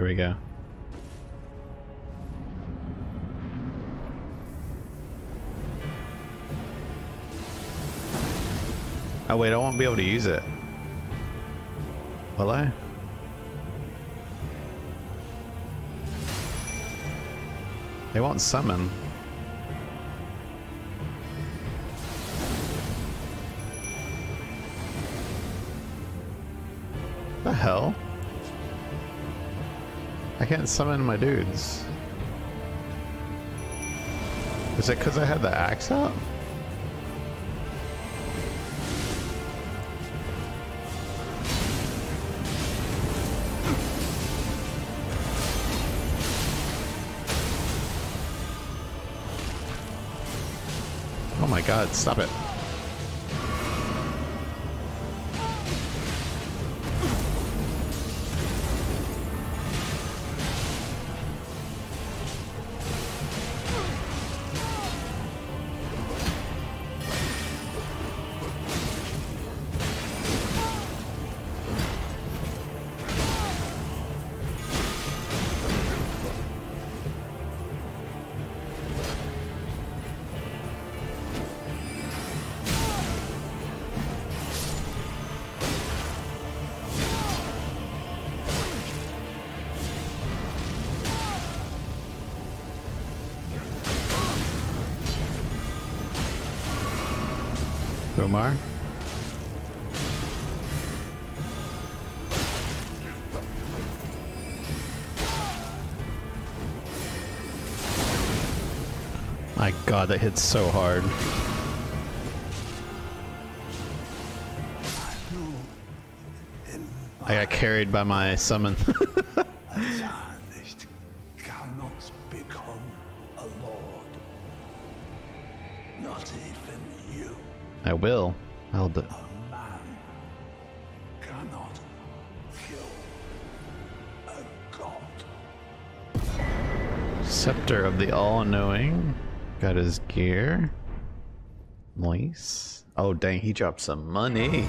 Here we go. Oh wait, I won't be able to use it. Will I? They won't summon. The hell? I can't summon my dudes. Is it because I had the axe out? Oh my god, stop it. Kumar. My god, that hits so hard. I got carried by my summon. Not even you. I will. I'll do. Scepter of the All-Knowing. Got his gear. Nice. Oh dang, he dropped some money.